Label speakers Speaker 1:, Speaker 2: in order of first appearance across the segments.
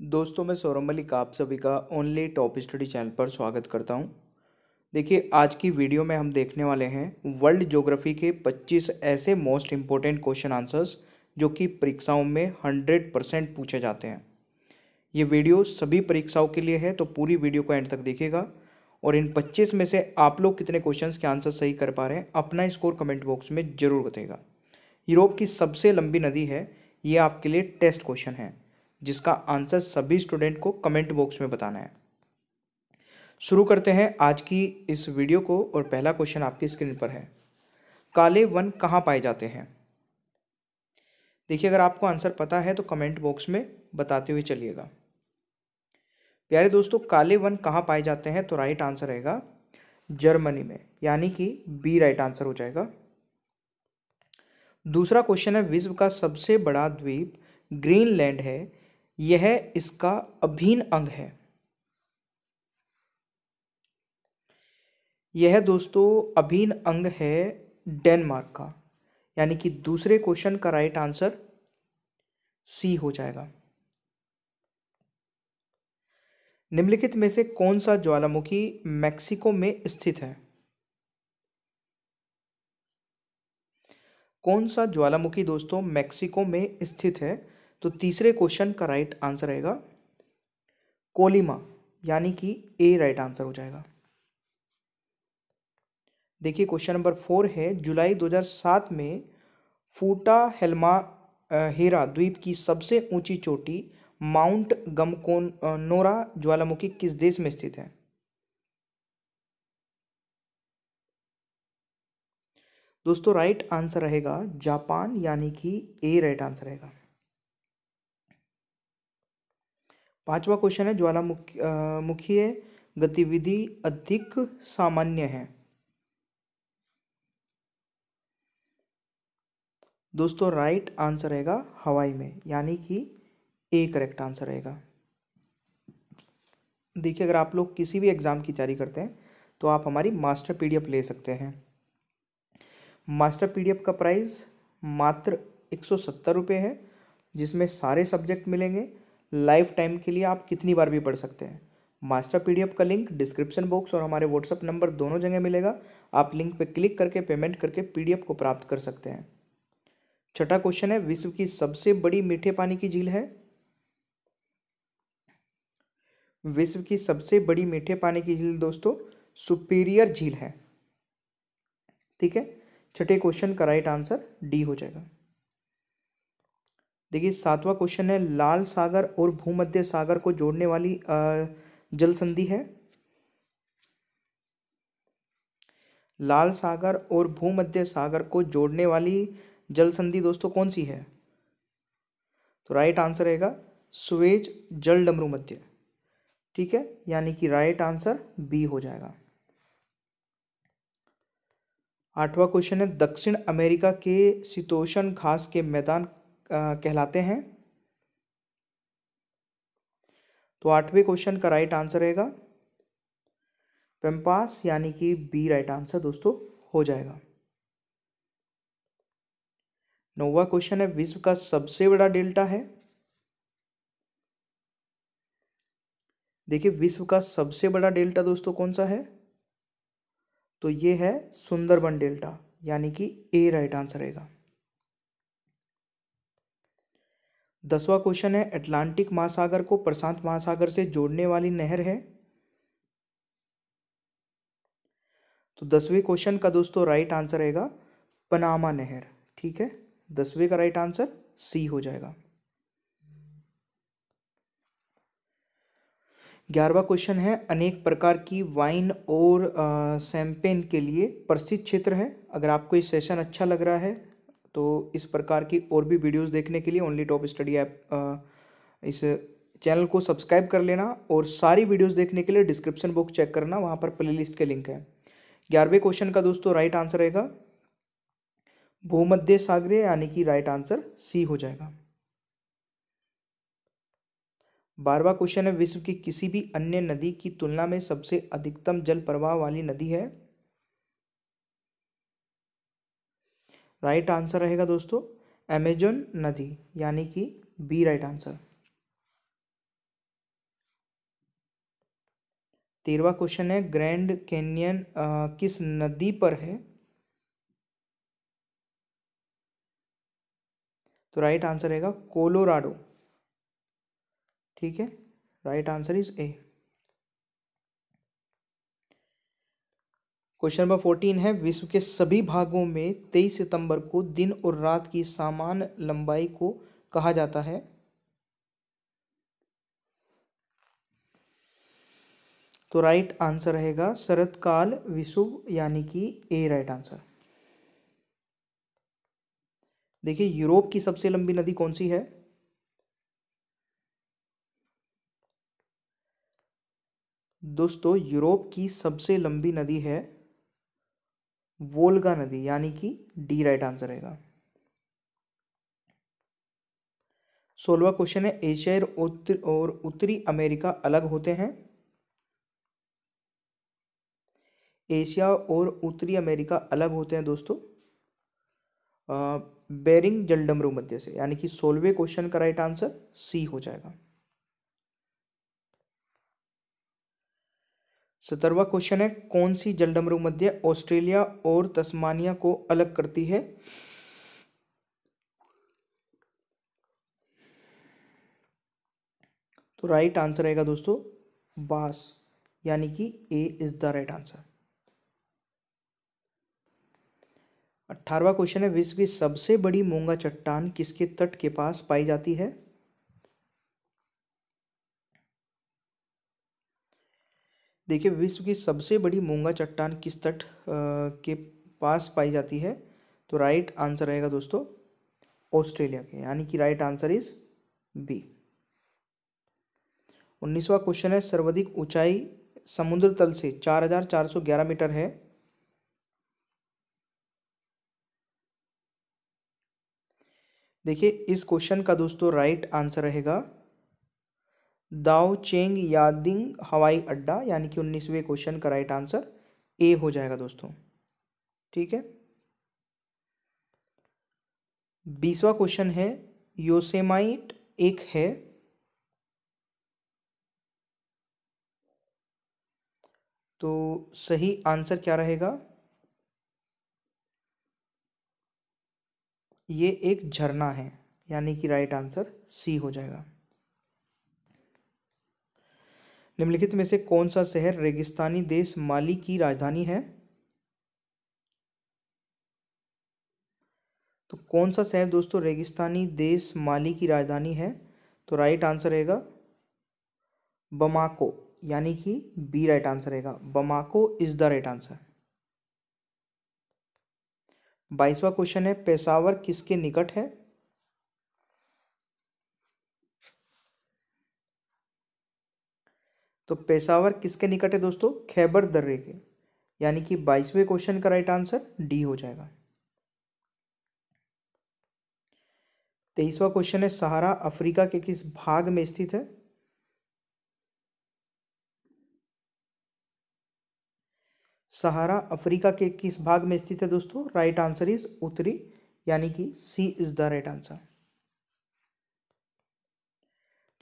Speaker 1: दोस्तों, मैं सौरभ मलिक आप सभी का ओनली टॉप स्टडी चैनल पर स्वागत करता हूँ। देखिए, आज की वीडियो में हम देखने वाले हैं वर्ल्ड ज्योग्राफी के 25 ऐसे मोस्ट इम्पोर्टेंट क्वेश्चन आंसर्स जो कि परीक्षाओं में 100 परसेंट पूछे जाते हैं। ये वीडियो सभी परीक्षाओं के लिए है तो पूरी वीडियो को एंड तक देखिएगा और इन 25 में से आप लोग कितने क्वेश्चन के आंसर सही कर पा रहे हैं, अपना स्कोर कमेंट बॉक्स में ज़रूर बताएगा यूरोप की सबसे लंबी नदी है, ये आपके लिए टेस्ट क्वेश्चन है। जिसका आंसर सभी स्टूडेंट को कमेंट बॉक्स में बताना है। शुरू करते हैं आज की इस वीडियो को और पहला क्वेश्चन आपकी स्क्रीन पर है। काले वन कहाँ पाए जाते हैं? देखिए, अगर आपको आंसर पता है तो कमेंट बॉक्स में बताते हुए चलिएगा। प्यारे दोस्तों, काले वन कहाँ पाए जाते हैं? तो राइट आंसर रहेगा जर्मनी में, यानी कि बी राइट आंसर हो जाएगा। दूसरा क्वेश्चन है, विश्व का सबसे बड़ा द्वीप ग्रीनलैंड है। यह इसका अभिन्न अंग है। यह दोस्तों अभिन्न अंग है डेनमार्क का, यानी कि दूसरे क्वेश्चन का राइट आंसर सी हो जाएगा। निम्नलिखित में से कौन सा ज्वालामुखी मैक्सिको में स्थित है? कौन सा ज्वालामुखी दोस्तों मैक्सिको में स्थित है? तो तीसरे क्वेश्चन का राइट आंसर रहेगा कोलिमा, यानी कि ए राइट आंसर हो जाएगा। देखिए क्वेश्चन नंबर फोर है, जुलाई 2007 में फूटा हेलमा हेरा द्वीप की सबसे ऊँची चोटी माउंट गमकोन नोरा ज्वालामुखी किस देश में स्थित है? दोस्तों राइट आंसर रहेगा जापान, यानी कि ए राइट आंसर रहेगा। पांचवा क्वेश्चन है, ज्वालामुखी मुखीय गतिविधि अधिक सामान्य है। दोस्तों राइट आंसर रहेगा हवाई में, यानी कि ए करेक्ट आंसर रहेगा। देखिए, अगर आप लोग किसी भी एग्ज़ाम की तैयारी करते हैं तो आप हमारी मास्टर पीडीएफ ले सकते हैं। मास्टर पीडीएफ का प्राइस मात्र एक सौ सत्तर रुपये है, जिसमें सारे सब्जेक्ट मिलेंगे लाइफ टाइम के लिए आप कितनी बार भी पढ़ सकते हैं। मास्टर पीडीएफ का लिंक डिस्क्रिप्शन बॉक्स और हमारे व्हाट्सअप नंबर दोनों जगह मिलेगा। आप लिंक पर क्लिक करके, पेमेंट करके पीडीएफ को प्राप्त कर सकते हैं। छठा क्वेश्चन है, विश्व की सबसे बड़ी मीठे पानी की झील है? विश्व की सबसे बड़ी मीठे पानी की झील दोस्तों, सुपीरियर झील है। ठीक है? छठे क्वेश्चन का राइट आंसर डी हो जाएगा। देखिए, सातवां क्वेश्चन है, लाल सागर और भूमध्य सागर को जोड़ने वाली जल संधि है। लाल सागर और भूमध्य सागर को जोड़ने वाली जल संधि दोस्तों कौन सी है? तो राइट आंसर रहेगा, सुवेज जल डमरू मध्य। ठीक है? यानी कि राइट आंसर बी हो जाएगा। आठवां क्वेश्चन है, दक्षिण अमेरिका के शीतोषण घास के मैदान कहलाते हैं। तो आठवें क्वेश्चन का राइट आंसर रहेगा। पेम्पास यानी कि बी राइट आंसर दोस्तों, हो जाएगा। नौवा क्वेश्चन है, विश्व का सबसे बड़ा डेल्टा है। देखिए, विश्व का सबसे बड़ा डेल्टा दोस्तों कौन सा है? तो ये है सुंदरबन डेल्टा, यानी कि ए राइट आंसर रहेगा। दसवां क्वेश्चन है, अटलांटिक महासागर को प्रशांत महासागर से जोड़ने वाली नहर है। तो दसवें क्वेश्चन का दोस्तों राइट आंसर रहेगा, पनामा नहर, ठीक है? दसवें का राइट आंसर सी हो जाएगा। ग्यारहवा क्वेश्चन है, अनेक प्रकार की वाइन और सैम्पेन के लिए प्रसिद्ध क्षेत्र है। अगर आपको ये सेशन अच्छा लग रहा है तो इस प्रकार की और भी वीडियोस देखने के लिए ओनली टॉप स्टडी ऐप इस चैनल को सब्सक्राइब कर लेना और सारी वीडियोस देखने के लिए डिस्क्रिप्शन बॉक्स चेक करना, वहाँ पर प्लेलिस्ट के लिंक है। ग्यारहवें क्वेश्चन का दोस्तों राइट आंसर रहेगा। भूमध्य सागरीय यानी कि राइट आंसर सी हो जाएगा। बारहवा क्वेश्चन है, विश्व की किसी भी अन्य नदी की तुलना में सबसे अधिकतम जल प्रवाह वाली नदी है। राइट आंसर रहेगा दोस्तों अमेजोन नदी, यानी कि बी राइट आंसर तेरवा क्वेश्चन है ग्रैंड कैनियन किस नदी पर है? तो राइट आंसर रहेगा कोलोराडो ठीक है? Right answer is a question number fourteen है, विश्व के सभी भागों में तेईस सितंबर को दिन और रात की समान लंबाई को कहा जाता है। तो राइट आंसर रहेगा शरत काल विषुव यानी कि ए राइट आंसर देखिए, यूरोप की सबसे लंबी नदी कौन सी है? दोस्तों, यूरोप की सबसे लंबी नदी है वोल्गा नदी, यानी कि डी राइट आंसर रहेगा। सोलवा क्वेश्चन है, एशिया उत्तर, और उत्तरी अमेरिका अलग होते हैं। एशिया और उत्तरी अमेरिका अलग होते हैं दोस्तों। बेरिंग जलडमरू मध्य से, यानी कि सोलवे क्वेश्चन का राइट आंसर सी हो जाएगा। सत्रहवा क्वेश्चन है, कौन सी जलडमरू मध्य ऑस्ट्रेलिया और तस्मानिया को अलग करती है? तो राइट आंसर रहेगा दोस्तों, बास, यानी कि A is the right answer अट्ठारहवा question है, विश्व की सबसे बड़ी मूँगा चट्टान किसके तट के पास पाई जाती है? देखिए, विश्व की सबसे बड़ी मूँगा चट्टान किस तट के पास पाई जाती है? तो राइट आंसर रहेगा दोस्तों, ऑस्ट्रेलिया के। यानी कि राइट आंसर इज़ बी उन्नीसवा क्वेश्चन है, सर्वाधिक ऊंचाई समुद्र तल से चार हज़ार चार सौ ग्यारह मीटर है। देखिए, इस क्वेश्चन का दोस्तों राइट आंसर रहेगा दाओ चेंग यादिंग हवाई अड्डा, यानी कि उन्नीसवें क्वेश्चन का राइट आंसर ए हो जाएगा दोस्तों। ठीक है? बीसवा क्वेश्चन है, योसेमाइट एक है। तो सही आंसर क्या रहेगा? ये एक झरना है, यानी कि राइट आंसर सी हो जाएगा। निम्नलिखित में से कौन सा शहर रेगिस्तानी देश माली की राजधानी है? तो कौन सा शहर दोस्तों रेगिस्तानी देश माली की राजधानी है? तो राइट आंसर रहेगा बमाको, यानी कि बी राइट आंसर रहेगा। Bamako is the right answer बाईसवा question है, पेशावर किसके निकट है? तो पेशावर किसके निकट है दोस्तों? खैबर दर्रे के। यानी कि बाईसवें क्वेश्चन का राइट आंसर डी हो जाएगा। तेईसवा क्वेश्चन है, सहारा अफ्रीका के किस भाग में स्थित है? सहारा अफ्रीका के किस भाग में स्थित है दोस्तों? राइट आंसर इज़ उत्तरी, यानी कि C is the right answer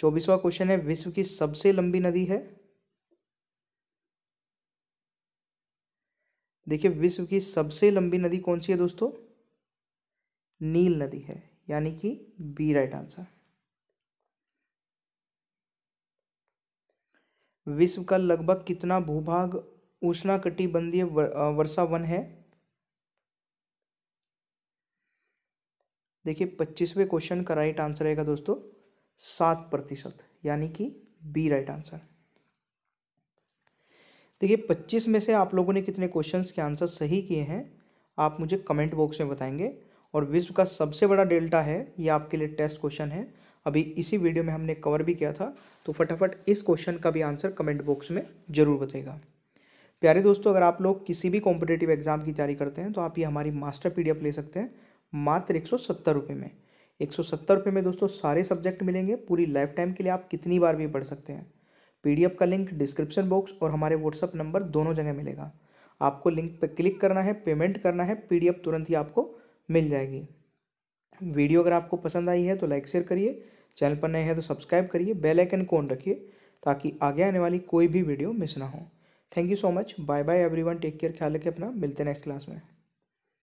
Speaker 1: चौबीसवा question है, विश्व की सबसे लंबी नदी है। देखिए, विश्व की सबसे लंबी नदी कौन सी है दोस्तों? नील नदी है, यानी कि बी राइट आंसर। विश्व का लगभग कितना भूभाग उष्णाकटिबंधीय वर्षा वन है? देखिए, पच्चीसवें क्वेश्चन का राइट आंसर रहेगा दोस्तों। सात प्रतिशत, यानी कि बी राइट आंसर। देखिए, पच्चीस में से आप लोगों ने कितने क्वेश्चंस के आंसर सही किए हैं, आप मुझे कमेंट बॉक्स में बताएँगे। और विश्व का सबसे बड़ा डेल्टा है, ये आपके लिए टेस्ट क्वेश्चन है। अभी इसी वीडियो में हमने कवर भी किया था तो फटाफट इस क्वेश्चन का भी आंसर कमेंट बॉक्स में ज़रूर बताएगा प्यारे दोस्तों, अगर आप लोग किसी भी कॉम्पिटेटिव एग्ज़ाम की तैयारी करते हैं तो आप ये हमारी मास्टर पीडीएफ ले सकते हैं, मात्र एक सौ में। एक सौ सत्तर रुपये में दोस्तों सारे सब्जेक्ट मिलेंगे। पूरी लाइफ टाइम के लिए आप कितनी बार भी पढ़ सकते हैं। पीडीएफ का लिंक डिस्क्रिप्शन बॉक्स और हमारे व्हाट्सअप नंबर दोनों जगह मिलेगा। आपको लिंक पर क्लिक करना है पेमेंट करना है पीडीएफ तुरंत ही आपको मिल जाएगी। वीडियो अगर आपको पसंद आई है तो लाइक शेयर करिए। चैनल पर नए हैं तो सब्सक्राइब करिए। बेल आइकन को ऑन रखिए ताकि आगे आने वाली कोई भी वीडियो मिस ना हो। Thank you so much bye bye everyone take care ख्याल रखें अपना। मिलते हैं नेक्स्ट क्लास में।